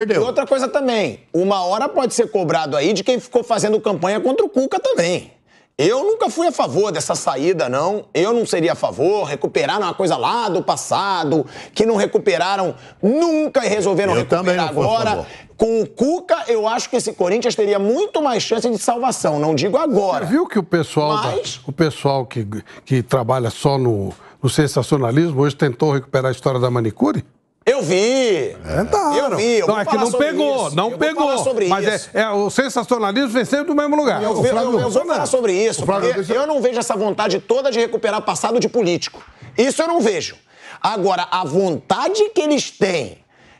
E outra coisa também, uma hora pode ser cobrado aí de quem ficou fazendo campanha contra o Cuca também. Eu nunca fui a favor dessa saída, não. Eu não seria a favor. Recuperaram uma coisa lá do passado, que não recuperaram nunca e resolveram Eu recuperar agora. Com o Cuca, eu acho que esse Corinthians teria muito mais chance de salvação. Não digo agora. Você viu que o pessoal, da- Mas- o pessoal que, que trabalha só no, no sensacionalismo hoje tentou recuperar a história da manicure? Eu vi. Tentaram. Eu vi. Eu não, vou é que não pegou, isso. não Eu vou pegou. falar sobre mas isso. É, é o sensacionalismo vem sempre no mesmo lugar. Eu, ve- Flávio eu- eu vou falar sobre isso, Flávio, porque deixa- eu não vejo essa vontade toda de recuperar passado de político. Isso eu não vejo. Agora, a vontade que eles têm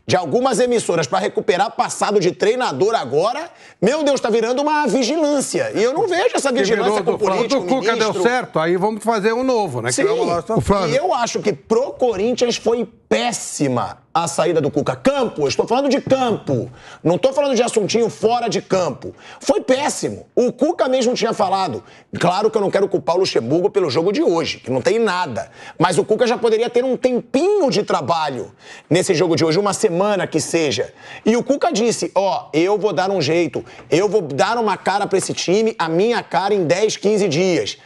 de algumas emissoras para recuperar passado de treinador agora, meu Deus, tá virando uma vigilância. E eu não vejo essa Que vigilância com do, político, do Cuca deu certo, aí vamos fazer um novo, né? Sim. Uma loja- O Flávio- E eu acho que pro Corinthians foi péssima a saída do Cuca. Campo, eu estou falando de campo. Não estou falando de assuntinho fora de campo. Foi péssimo. O Cuca mesmo tinha falado. Claro que eu não quero culpar o Luxemburgo pelo jogo de hoje, que não tem nada. Mas o Cuca já poderia ter um tempinho de trabalho nesse jogo de hoje, uma semana que seja. E o Cuca disse: Ó, eu vou dar um jeito, eu vou dar uma cara para esse time, a minha cara em 10, 15 dias.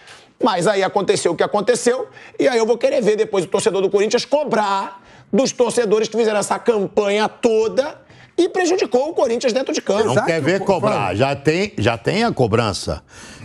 Mas aí aconteceu o que aconteceu, e aí eu vou querer ver depois o torcedor do Corinthians cobrar dos torcedores que fizeram essa campanha toda e prejudicou o Corinthians dentro de campo. Não quer ver cobrar. Já tem, já tem a cobrança.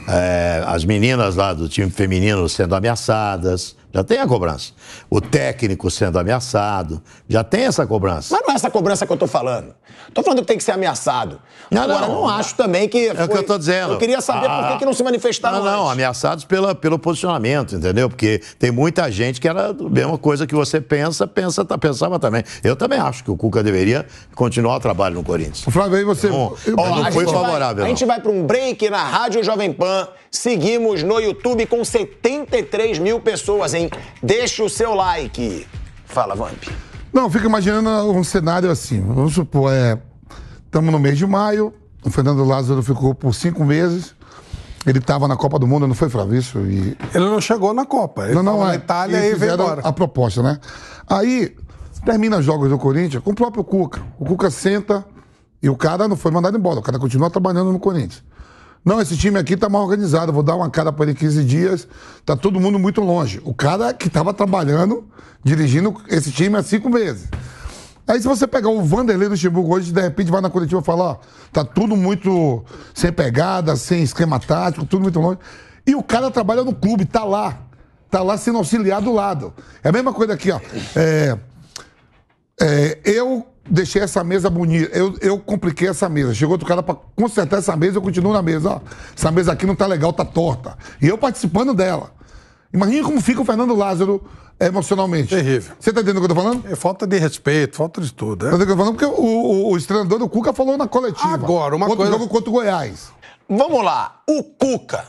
É, as meninas lá do time feminino sendo ameaçadas. Já tem a cobrança. O técnico sendo ameaçado. Já tem essa cobrança. Mas não é essa cobrança que eu tô falando. Tô falando que tem que ser ameaçado. Não, Agora, não. não acho também que. É o que eu tô dizendo. Eu queria saber por que, que não se manifestaram Não, não, antes. ameaçados pela, pelo posicionamento, entendeu? Porque tem muita gente que era a mesma coisa que você pensa, pensa, tá, pensava também. Eu também acho que o Cuca deveria continuar o trabalho no Corinthians. O Flávio, aí você. Não, eu- ó, não foi gente vai- favorável, a gente vai para um break na Rádio Jovem Pan. Seguimos no YouTube com 73 mil pessoas, hein? Deixa o seu like. Fala, Vamp. Não, fica imaginando um cenário assim. Vamos supor, é. Estamos no mês de maio, o Fernando Lázaro ficou por cinco meses. Ele estava na Copa do Mundo, não foi, Flávio? Isso? E Ele não chegou na Copa. Ele não, não, tava é. na Itália e e veio embora. a proposta, né? Aí, termina os jogos do Corinthians com o próprio Cuca. O Cuca senta e o cara não foi mandado embora. O cara continua trabalhando no Corinthians. Não, esse time aqui tá mal organizado. Vou dar uma cara para ele 15 dias. Tá todo mundo muito longe. O cara que estava trabalhando, dirigindo esse time há cinco meses. Aí, se você pegar o Vanderlei do Luxemburgo hoje, de repente vai na coletiva e falar: ó, tá tudo muito sem pegada, sem esquema tático, tudo muito longe. E o cara trabalha no clube, tá lá. Tá lá sendo auxiliar do lado. É a mesma coisa aqui, ó. É, é, eu deixei essa mesa bonita, eu, eu compliquei essa mesa. Chegou outro cara pra consertar essa mesa, eu continuo na mesa. Ó, essa mesa aqui não tá legal, tá torta. E eu participando dela. Imagina como fica o Fernando Lázaro é, emocionalmente. Terrível. Você tá entendendo o que eu tô falando? É falta de respeito, falta de tudo. Tá É? entendendo o que eu tô falando? Porque o, o, o treinador do Cuca falou na coletiva. Agora, uma Outro coisa- jogo contra o Goiás. Vamos lá. O Cuca,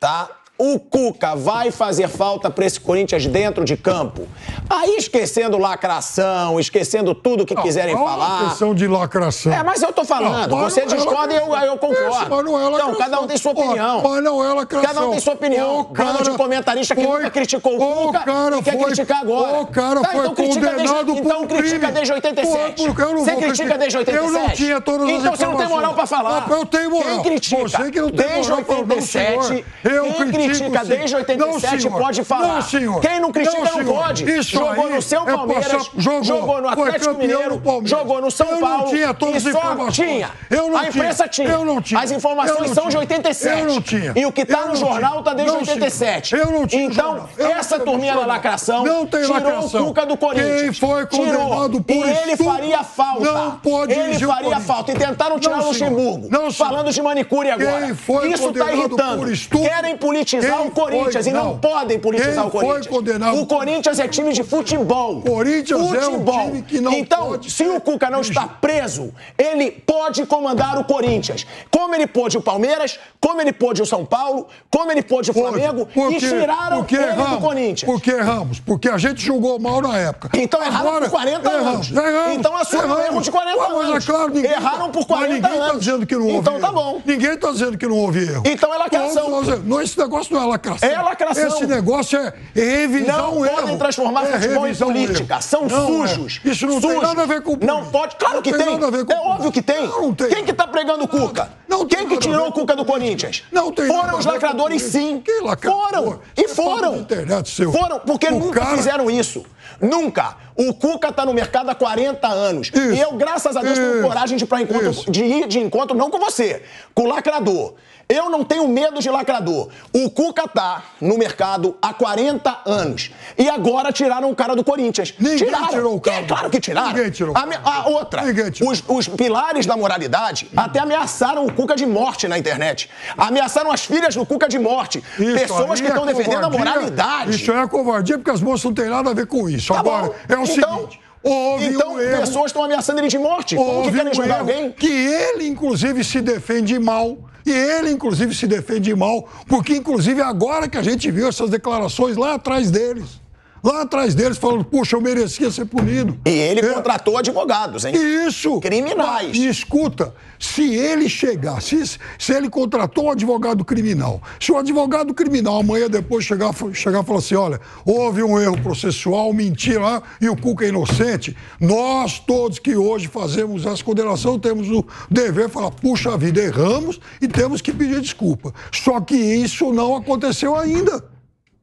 tá? O Cuca vai fazer falta para esse Corinthians dentro de campo. Aí esquecendo lacração, esquecendo tudo que quiserem Olha a falar. questão de lacração. É, mas eu tô falando. Mas Você não é discorda e eu, eu concordo. Isso, mas não é então, lacração. cada um tem sua opinião. mas não é lacração. Cada um tem sua opinião. O Bando de cara comentarista que foi- nunca criticou o o Cuca cara e quer foi- criticar agora. o cara Tá, foi então critica condenado desde, por Então um critica crime. desde 87. Pô, porque eu não você critica desde 87? Eu não tinha todas as Então você não tem moral pra falar. Ah, eu tenho moral. Quem critica Você que não tem desde moral pra- não, 87, senhor. Eu quem critico, critica desde 87 Não, pode falar. Não, senhor. Quem não critica não, senhor. pode. Isso jogou no seu é Palmeiras, passar- jogou, jogou no Atlético Mineiro, no jogou no São Eu não Paulo tinha todas as informações. tinha. Eu não A imprensa tinha. Eu não tinha. As informações não são de tinha. 87. Eu não tinha. E o que tá Eu no não jornal tinha. tá desde Não, senhor. 87. Eu não tinha Então, não essa tinha turminha da lacração Não tirou o Cuca do Corinthians. Quem foi condenado por E ele faria falta. não pode Ele faria falta. E tentaram tirar Não, o. Luxemburgo. Não, falando de manicure agora. Isso tá condenado irritando. Querem politizar Quem o Corinthians foi? e não, Não. podem politizar Quem o Corinthians. foi condenado O Corinthians é time de futebol. Corinthians é um futebol. time que não Então, pode se o Cuca não está preso, ele pode comandar o Corinthians. Como ele pôde o Palmeiras, como ele pôde o São Paulo, como ele pôde o Flamengo Porque- e tiraram porque ele erramos, do Corinthians. Porque erramos, porque a gente jogou mal na época. Então erraram por 40 anos. Então assumam o erro de 40 Ué, mas anos. É claro, ninguém, Erraram por 40 mas ninguém tá anos. dizendo que não houve Então tá erro. bom. Ninguém tá dizendo que não houve erro. Então é lacração. Todos nós- Não, esse negócio não é lacração. É lacração. Esse negócio é revisar Não um erro. podem transformar é futebol e um política. erro. São Não é. sujos. Isso não tem sujos. nada a ver com Não política. pode. Claro Não que tem tem. É óbvio que tem. Não, não tem. Quem que tá pregando o Cuca? Não tem Quem que tirou o Cuca do Corinthians? Não tem Foram os lacradores, sim. Que lacrador? Foram. E foram. internet, seu- Foram, porque o nunca cara- fizeram isso. Nunca. O Cuca tá no mercado há 40 anos. Isso. E eu, graças a Deus, tenho coragem de, ir encontro, de ir de encontro, não com você, com o lacrador. Eu não tenho medo de lacrador. O Cuca tá no mercado há 40 anos. E agora tiraram o cara do Corinthians. Ninguém tiraram. tirou o cara É, claro que tiraram. Ninguém tirou A, me- a outra. Ninguém tirou. Os, os pilares da moralidade até ameaçaram o Cuca de morte na internet. Ameaçaram as filhas do Cuca de morte. Isso Pessoas que é estão defendendo a moralidade. Isso é covardia, porque as moças não têm nada a ver com isso. Tá Agora, bom. é o então, seguinte. Houve então um pessoas estão ameaçando ele de morte. Como que Houve querem um jogar alguém? que ele, inclusive, se defende mal. E ele, inclusive, se defende mal, porque, inclusive, agora que a gente viu essas declarações lá atrás deles. Lá atrás deles, falando, puxa, eu merecia ser punido. E ele É. contratou advogados, hein? Isso! Criminais. E escuta, se ele chegar, se, se ele contratou um advogado criminal, se o advogado criminal amanhã depois chegar, chegar e falar assim: olha, houve um erro processual, mentira, e o Cuca é inocente, nós todos que hoje fazemos essa condenação temos o dever de falar: puxa vida, erramos e temos que pedir desculpa. Só que isso não aconteceu ainda.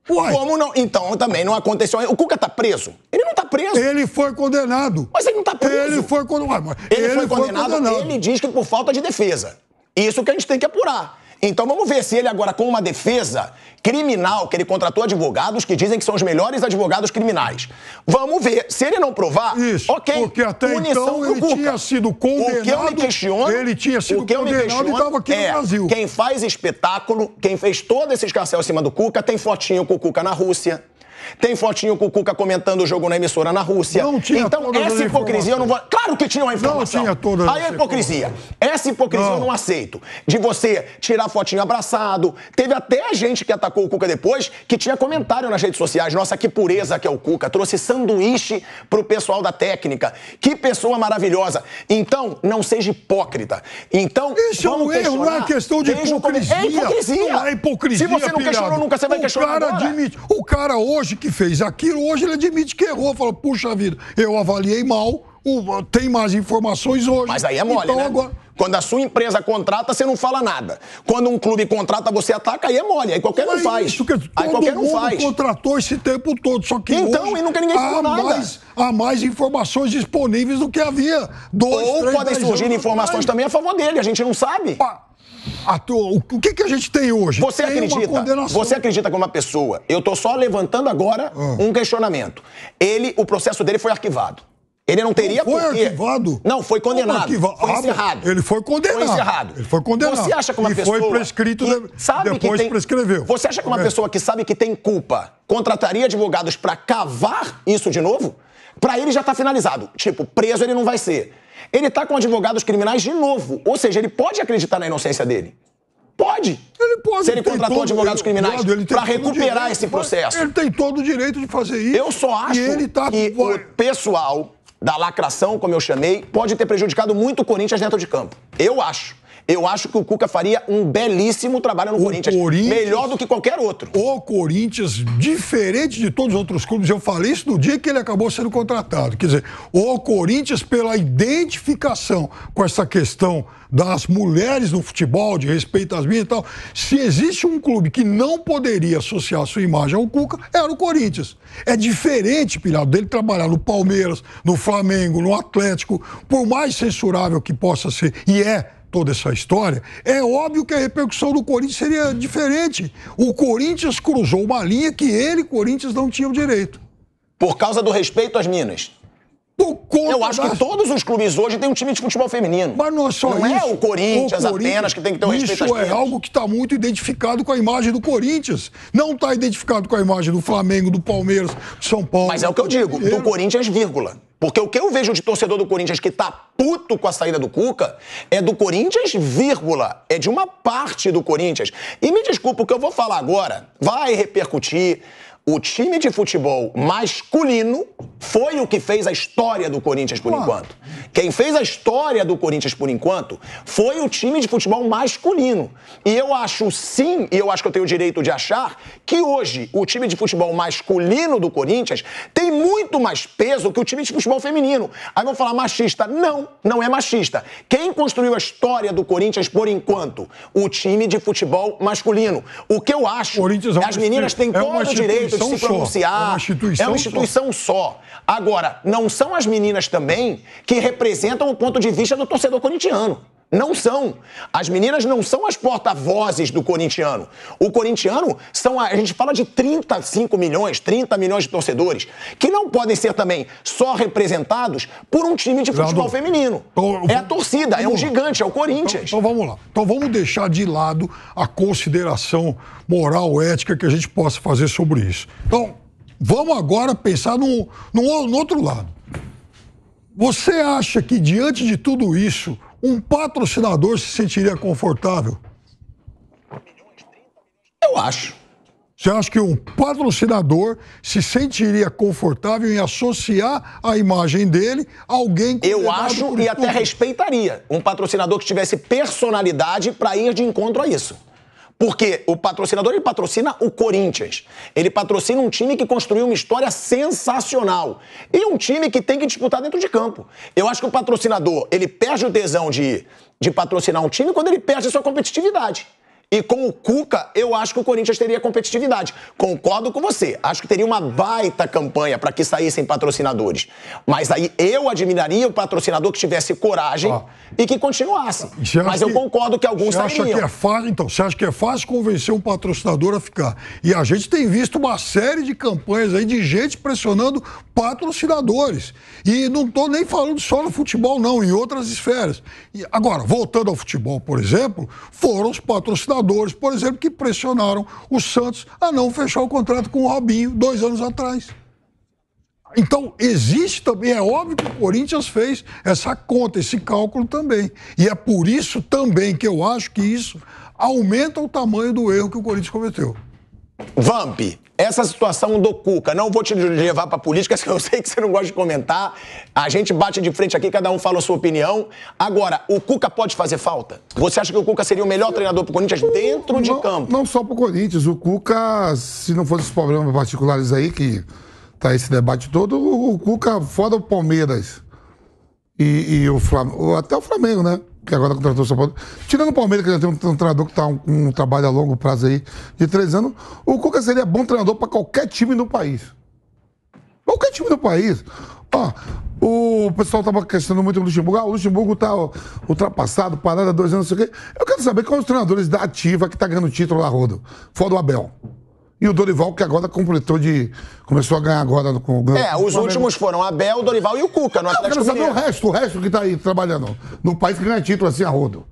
Uai, Como não? Então também não aconteceu. O Cuca tá preso? Ele não tá preso. ele foi condenado. Mas ele não tá preso. Ele foi condenado. Ele, foi, condenado, ele diz que por falta de defesa. Isso que a gente tem que apurar. Então vamos ver se ele agora, com uma defesa criminal, que ele contratou advogados que dizem que são os melhores advogados criminais. Vamos ver. Se ele não provar, Isso, ok. porque até então ele Cuca. tinha sido O que eu me condenado, questiono. ele tinha sido o que eu me condenado e questiono tava aqui no é, Brasil. Quem faz espetáculo, quem fez todo esse escarcel em cima do Cuca, tem fotinho com o Cuca na Rússia. Tem fotinho com o Cuca comentando o jogo na emissora na Rússia. Não tinha então, essa hipocrisia eu não vou. Claro que tinha uma informação. tinha todas Aí a hipocrisia. Essa hipocrisia eu Não. não aceito. De você tirar fotinho abraçado. Teve até gente que atacou o Cuca depois que tinha comentário nas redes sociais. Nossa, que pureza que é o Cuca. Trouxe sanduíche pro pessoal da técnica. Que pessoa maravilhosa. Então, não seja hipócrita. Então, Isso é um erro, não é questão de o come- hipocrisia. É hipocrisia. Não é hipocrisia. Se você não pilhado. questionou nunca, você vai o questionar cara agora. admite. O cara hoje que fez aquilo, hoje ele admite que errou. Fala, puxa vida, eu avaliei mal, tem mais informações hoje. Mas aí é mole, então, né? Agora, Quando a sua empresa contrata, você não fala nada. Quando um clube contrata, você ataca, aí é mole. Aí qualquer um Mas faz. Isso que aí todo qualquer um mundo faz. contratou esse tempo todo, só que Então, hoje e nunca ninguém falou nada. mais, há mais informações disponíveis do que havia dois, Ou três, podem surgir informações também a favor dele, a gente não sabe. Pá, a tu- o que, que a gente tem hoje? Você tem acredita? Você acredita como uma pessoa? Eu tô só levantando agora Ah. um questionamento. Ele, o processo dele foi arquivado. Ele não teria Foi por quê. arquivado? Não, foi condenado. Arquiva- Foi encerrado. ele foi condenado. Foi encerrado. Ele foi condenado. Você acha que uma E pessoa foi prescrito que sabe que depois tem, prescreveu. Você acha que uma É. pessoa que sabe que tem culpa contrataria advogados pra cavar isso de novo? Pra ele já tá finalizado. Tipo, preso ele não vai ser. Ele tá com advogados criminais de novo. Ou seja, ele pode acreditar na inocência dele. Pode. Ele pode. Se ele contratou todo- advogados criminais o recuperar direito, esse processo. Ele tem todo o direito de fazer isso. Eu só acho ele tá que o pessoal da lacração, como eu chamei, pode ter prejudicado muito o Corinthians dentro de campo. Eu acho. Eu acho que o Cuca faria um belíssimo trabalho no Corinthians, Corinthians- Melhor do que qualquer outro. O Corinthians, diferente de todos os outros clubes, eu falei isso no dia que ele acabou sendo contratado. Quer dizer, o Corinthians, pela identificação com essa questão das mulheres no futebol, de respeito às minhas e tal, se existe um clube que não poderia associar sua imagem ao Cuca, era o Corinthians. É diferente, Pilhado, dele trabalhar no Palmeiras, no Flamengo, no Atlético, por mais censurável que possa ser, e é toda essa história, é óbvio que a repercussão do Corinthians seria diferente. O Corinthians cruzou uma linha que ele, Corinthians, não tinha o direito. Por causa do respeito às minas. Eu acho das- que todos os clubes hoje têm um time de futebol feminino. Mas não é só Não isso. é o Corinthians apenas que tem que ter o respeito às Isso é minas. algo que está muito identificado com a imagem do Corinthians. Não está identificado com a imagem do Flamengo, do Palmeiras, do São Paulo. Mas é o que eu digo, do. Corinthians, vírgula. Porque o que eu vejo de torcedor do Corinthians que tá puto com a saída do Cuca é do Corinthians, vírgula. É de uma parte do Corinthians. E me desculpa, o que eu vou falar agora vai repercutir. O time de futebol masculino foi o que fez a história do Corinthians por enquanto. Quem fez a história do Corinthians por enquanto foi o time de futebol masculino. E eu acho sim, e eu acho que eu tenho o direito de achar, que hoje o time de futebol masculino do Corinthians tem muito mais peso que o time de futebol feminino. Aí vão falar machista. Não, não é machista. Quem construiu a história do Corinthians por enquanto? O time de futebol masculino. O que eu acho, Corinthians é uma as meninas têm é todo o direito se só. pronunciar. É uma instituição É uma só. instituição só. Agora, não são as meninas também que representam o ponto de vista do torcedor corintiano. Não são. As meninas não são as porta-vozes do corintiano. O corintiano são. A, a gente fala de 35 milhões, 30 milhões de torcedores, que não podem ser também só representados por um time de futebol Fernando, feminino. então, É a torcida, é um vamos lá. gigante, é o Então, Corinthians. então vamos lá. Então vamos deixar de lado a consideração moral, ética que a gente possa fazer sobre isso. Então, vamos agora pensar no, no, no outro lado. Você acha que, diante de tudo isso, um patrocinador se sentiria confortável? Eu acho. Você acha que um patrocinador se sentiria confortável em associar a imagem dele a alguém Eu condenado acho e até respeitaria um patrocinador que tivesse personalidade para ir de encontro a isso. Porque o patrocinador ele patrocina o Corinthians. Ele patrocina um time que construiu uma história sensacional. E um time que tem que disputar dentro de campo. Eu acho que o patrocinador, ele perde o tesão de, de patrocinar um time quando ele perde a sua competitividade. E com o Cuca, eu acho que o Corinthians teria competitividade. Concordo com você. Acho que teria uma baita campanha para que saíssem patrocinadores. Mas aí eu admiraria o patrocinador que tivesse coragem Ó. e que continuasse. Mas eu que- concordo que alguns você acha que é fácil, então, você acha que é fácil convencer um patrocinador a ficar? E a gente tem visto uma série de campanhas aí de gente pressionando patrocinadores. E não estou nem falando só no futebol, não, em outras esferas. E agora, voltando ao futebol, por exemplo, foram os patrocinadores, por exemplo, que pressionaram o Santos a não fechar o contrato com o Robinho dois anos atrás. Então, existe também, é óbvio que o Corinthians fez essa conta, esse cálculo também. E é por isso também que eu acho que isso aumenta o tamanho do erro que o Corinthians cometeu. Vamp, essa situação do Cuca, não vou te levar pra política, que eu sei que você não gosta de comentar. A gente bate de frente aqui, cada um fala a sua opinião. Agora, o Cuca pode fazer falta? Você acha que o Cuca seria o melhor treinador pro Corinthians dentro de não, campo? Não só pro Corinthians. O Cuca, se não fosse os problemas particulares aí, que tá esse debate todo, o, o Cuca, fora o Palmeiras e, e o Flamengo, até o Flamengo, né? Que agora contratou o São Paulo. Tirando o Palmeiras, que já tem um, um treinador que tá um, um trabalho a longo prazo aí, de três anos, o Cuca seria bom treinador para qualquer time no país. Qualquer time do país. Ó, o pessoal tava questionando muito o Luxemburgo. Ah, o Luxemburgo tá ó, ultrapassado, parado há dois anos, não sei o quê. Eu quero saber quais os treinadores da ativa que tá ganhando título lá, Rodo. Fora o Abel. E o Dorival, que agora completou de. Começou a ganhar agora com o. É, os últimos foram Abel, Dorival e o Cuca no Eu quero Atlético saber o resto, o resto que tá aí trabalhando no país que ganha título assim a rodo.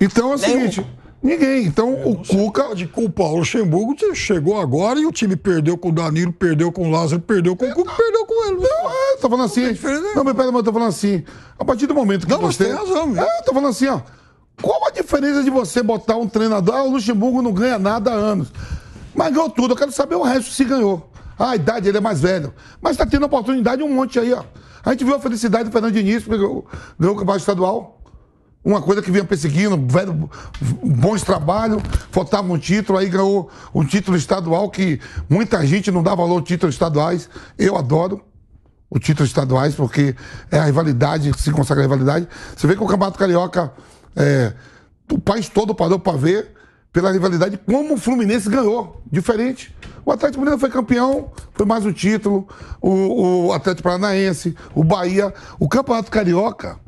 Então é o seguinte: ninguém. Então o Cuca. Pode culpar o Luxemburgo, chegou agora e o time perdeu com o Danilo, perdeu com o Lázaro, perdeu com o Cuca, perdeu com ele. Não, é, tô falando assim. Não, mas pera, mas eu tô falando assim. A partir do momento que Não, mas você. tem razão. É, eu tô falando assim, ó. Qual a diferença de você botar um treinador? Ah, o Luxemburgo não ganha nada há anos. Mas ganhou tudo. Eu quero saber o resto se ganhou. Ah, a idade, ele é mais velho. Mas tá tendo oportunidade um monte aí, ó. A gente viu a felicidade do Fernando Diniz, porque ganhou, ganhou o campeonato estadual. Uma coisa que vinha perseguindo, velho, bons trabalhos, faltava um título, aí ganhou um título estadual que muita gente não dá valor aos títulos estaduais. Eu adoro o título estaduais, porque é a rivalidade, se consagra a rivalidade. Você vê que o Campeonato Carioca, é, o país todo parou para ver pela rivalidade como o Fluminense ganhou, diferente. O Atlético Mineiro foi campeão, foi mais um título, o, o Atlético Paranaense, o Bahia, o Campeonato Carioca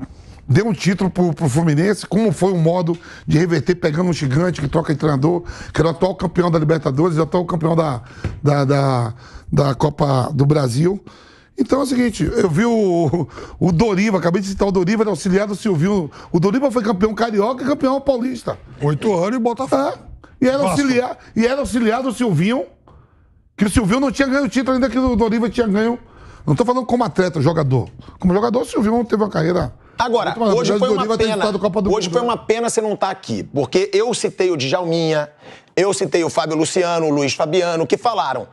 deu um título pro, pro Fluminense, como foi um modo de reverter pegando um gigante que troca de treinador, que era o atual campeão da Libertadores, o atual campeão da, da, da, da Copa do Brasil. Então é o seguinte, eu vi o, o Doriva, acabei de citar o Doriva, ele é auxiliar do Silvio. O Doriva foi campeão carioca e campeão paulista. Oito anos e Botafogo. É. E era Vasco. auxiliar, e era auxiliar do Silvinho, que o Silvinho não tinha ganho o título ainda que o Doriva tinha ganho. Não estou falando como atleta, jogador. Como jogador, o Silvinho teve uma carreira. Agora, hoje foi uma pena. Hoje Mundo, foi né? uma pena você não estar aqui, porque eu citei o Djalminha, eu citei o Fábio Luciano, o Luiz Fabiano, que falaram.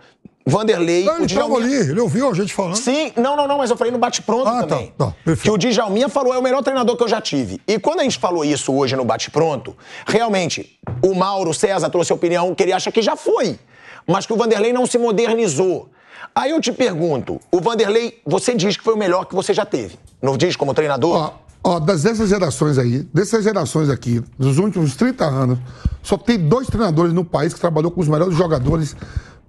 Vanderlei, ele o Djalminha... ali, ele ouviu a gente falando. Sim, não, não, não, mas eu falei no bate-pronto Ah, tá, também. tá, perfeito. que o Djalminha falou, é o melhor treinador que eu já tive. E quando a gente falou isso hoje no bate-pronto, realmente, o Mauro César trouxe a opinião que ele acha que já foi, mas que o Vanderlei não se modernizou. Aí eu te pergunto, o Vanderlei, você diz que foi o melhor que você já teve. Não diz como treinador? Ó, ó, dessas gerações aí, dessas gerações aqui, dos últimos 30 anos, só tem dois treinadores no país que trabalhou com os melhores jogadores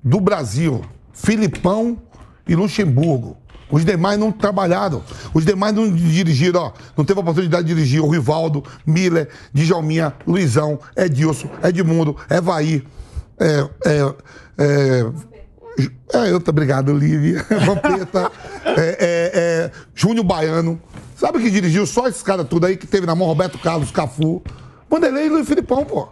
do Brasil: Filipão e Luxemburgo. Os demais não trabalharam. Os demais não dirigiram, ó. Não teve a oportunidade de dirigir o Rivaldo, Miller, Djalminha, Luizão, Edilson, Edmundo, Evaí. É, é, é, é, eu tô obrigado, Lívia, Vampeta, é, é, é, Júnior Baiano. Sabe que dirigiu só esses caras tudo aí que teve na mão Roberto Carlos, Cafu, Vanderlei e Luiz Filipão, pô.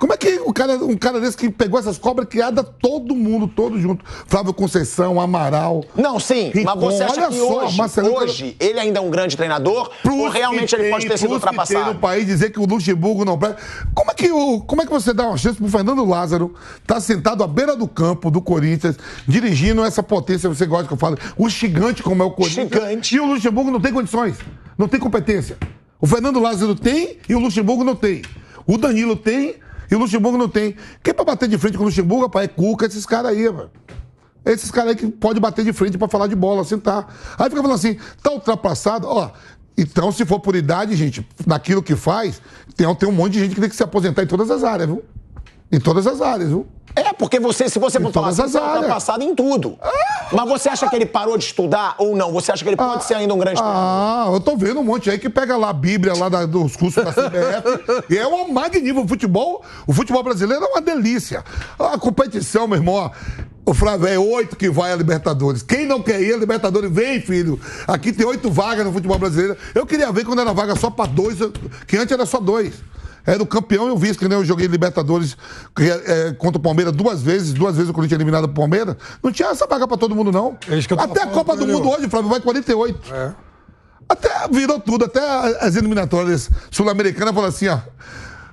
Como é que o cara, um cara desse que pegou essas cobras criadas, todo mundo, todo junto. Flávio Conceição, Amaral. Não, sim, Rincon, mas você acha olha que só, hoje, Marcelino- hoje ele ainda é um grande treinador ou Plus realmente que ele pode tem, ter sido plus que tem ultrapassado? no país dizer que o Luxemburgo não presta. Como é que, o, como é que você dá uma chance pro Fernando Lázaro tá sentado à beira do campo do Corinthians, dirigindo essa potência, você gosta que eu falo, o gigante como é o Corinthians. Gigante. E o Luxemburgo não tem condições, não tem competência. O Fernando Lázaro tem e o Luxemburgo não tem. O Danilo tem e o Luxemburgo não tem. Quem pra bater de frente com o Luxemburgo, rapaz, é Cuca, esses caras aí, mano. Esses caras aí que pode bater de frente pra falar de bola, sentar. Aí fica falando assim, tá ultrapassado, ó. Então, se for por idade, gente, naquilo que faz, tem, tem um monte de gente que tem que se aposentar em todas as áreas, viu? Em todas as áreas, viu? É, porque você, se você todas assim, as você é áreas. ultrapassado em tudo. Mas você acha que ele parou de estudar ou não? Você acha que ele pode ser ainda um grande treinador? Ah, eu tô vendo um monte aí que pega lá a Bíblia lá da- dos cursos da CBF. e é uma magnífica. O futebol, o futebol brasileiro é uma delícia. A competição, meu irmão, o Flávio é oito que vai a Libertadores. Quem não quer ir a Libertadores, vem, filho. Aqui tem oito vagas no futebol brasileiro. Eu queria ver quando era vaga só pra dois, que antes era só dois. Era o campeão e o vice, que nem eu joguei Libertadores que, é, contra o Palmeiras duas vezes, duas vezes o Corinthians eliminado pro Palmeiras. Não tinha essa vaga pra todo mundo, não. É Até a Copa do Mundo hoje, Flávio, vai 48. Até virou tudo, até as eliminatórias sul-americanas falaram assim, ó.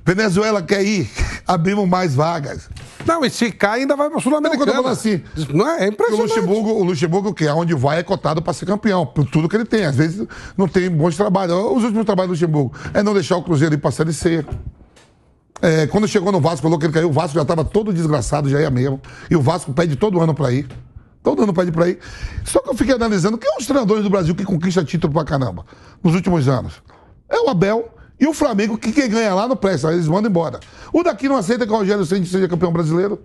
Venezuela quer ir, abrimos mais vagas. Não, e se cai, ainda vai para o falo assim, Não é? É o impressionante. Luxemburgo, o Luxemburgo, que é onde vai, é cotado para ser campeão, por tudo que ele tem. Às vezes não tem bons trabalhos. Os últimos trabalhos do Luxemburgo é não deixar o Cruzeiro ir para a Série C. É, quando chegou no Vasco, falou que ele caiu, o Vasco já estava todo desgraçado, já ia mesmo. E o Vasco pede todo ano para ir. Todo ano pede para ir. Só que eu fiquei analisando quem são os treinadores do Brasil que conquista título pra caramba nos últimos anos. É o Abel e o Flamengo, que quem ganha lá não presta, eles mandam embora. O daqui não aceita que o Rogério Ceni seja campeão brasileiro.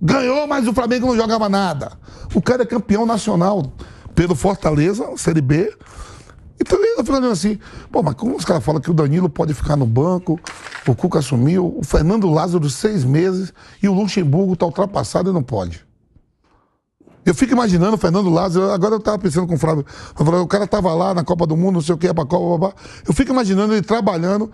Ganhou, mas o Flamengo não jogava nada. O cara é campeão nacional pelo Fortaleza, Série B. Então eu tô falando assim, pô, mas como os caras falam que o Danilo pode ficar no banco, o Cuca assumiu, o Fernando Lázaro seis meses e o Luxemburgo tá ultrapassado e não pode. Eu fico imaginando o Fernando Lázaro, agora eu tava pensando com o Flávio, o cara tava lá na Copa do Mundo, não sei o que, é pra Copa, blá. eu fico imaginando ele trabalhando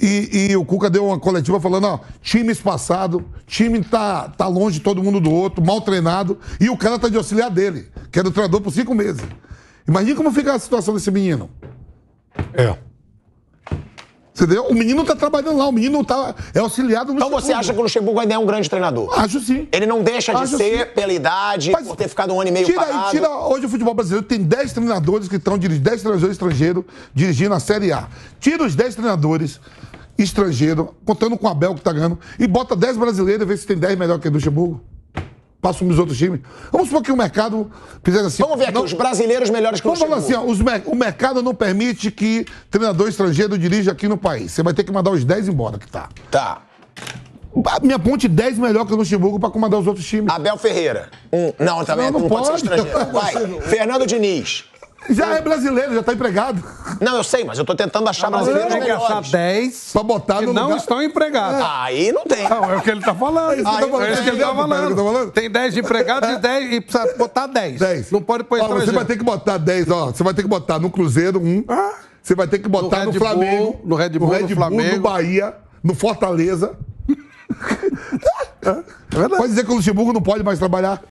e, e o Cuca deu uma coletiva falando, ó, time espaçado, time tá, tá longe todo mundo do outro, mal treinado, e o cara tá de auxiliar dele, que era o treinador por cinco meses. Imagina como fica a situação desse menino. É. Entendeu? O menino tá trabalhando lá, o menino tá, é auxiliado no Então você acha que o Luxemburgo ainda é um grande treinador? Acho sim. Ele não deixa de Acho ser sim. pela idade, Mas por ter ficado um ano e meio tira, parado. Tira, hoje o futebol brasileiro tem 10 treinadores que estão dirigindo, 10 treinadores estrangeiros dirigindo a Série A. Tira os 10 treinadores estrangeiros, contando com o Abel que tá ganhando, e bota 10 brasileiros e vê se tem 10 melhor que o Luxemburgo. Passa os outros times. Vamos supor que o mercado fizesse assim. Vamos ver aqui, não- os brasileiros melhores que o Vamos falar assim, ó, os o mercado não permite que treinador estrangeiro dirija aqui no país. Você vai ter que mandar os 10 embora que tá. Tá. Minha ponte 10 melhor que o Luxemburgo pra comandar os outros times. Abel Ferreira. Um, não, também Não, não, não pode ser pode. estrangeiro. Vai. Fernando Diniz. Já é brasileiro, já tá empregado. Não, eu sei, mas eu tô tentando achar brasileiros Tem que achar melhores. 10 Pra botar que no não lugar- estão empregados. Aí não tem. Não, é o que ele tá falando. É isso que Ah, falando. É isso que ele tá que eu tô falando? Tem 10 empregados e, 10, e precisa botar 10. 10. Não pode pôr Ó, Você vai estrangeiro. ter que botar 10, ó. Você vai ter que botar no Cruzeiro um. Você vai ter que botar No no, Red Flamengo. Bull, no Red Bull, no Flamengo. no Bahia, no Fortaleza. É. Pode dizer que o Luxemburgo não pode mais trabalhar.